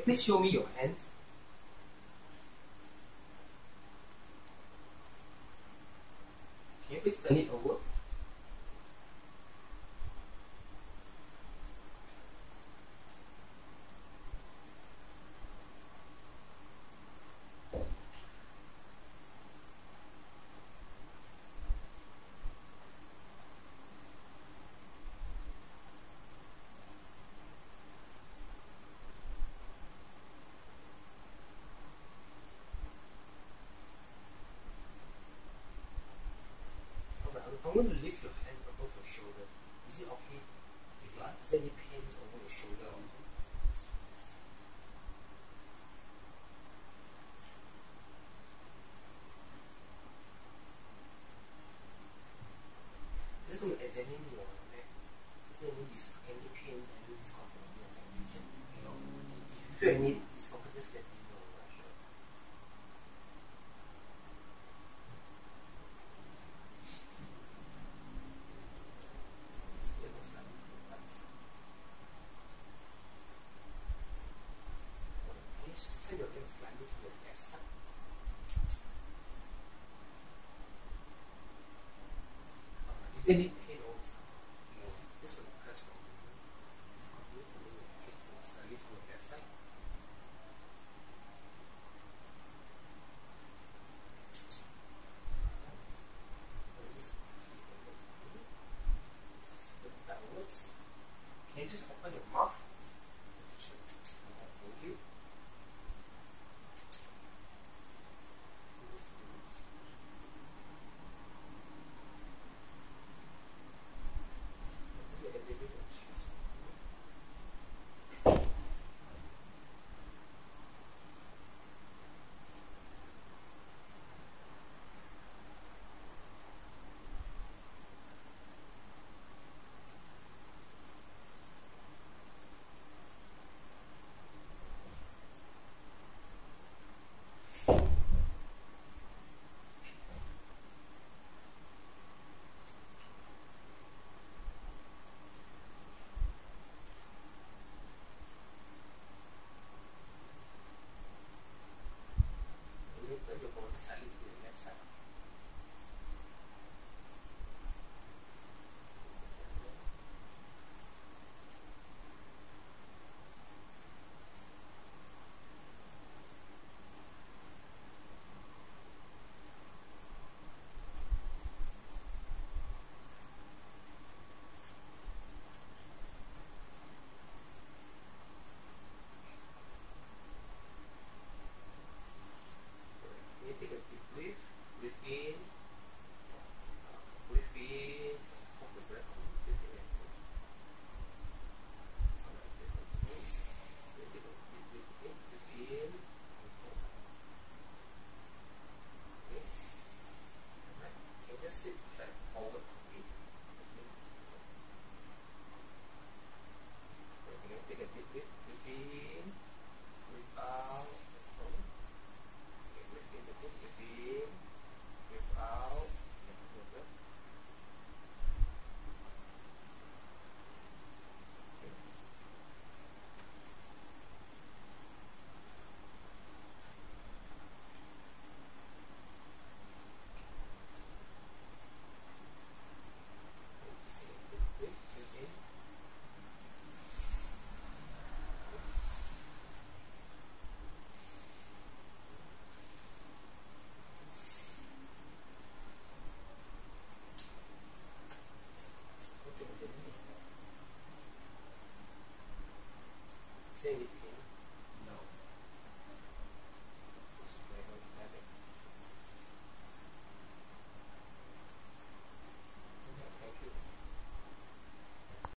Okay, please show me your hands. You please turn it over? Going to lift your hand above your shoulder. Is it okay? If you is any pains over your shoulder? Just going to examine your neck. Is there any, any pain, any discomfort in your neck if you feel any discomfort, Can you just turn your leg slightly to the left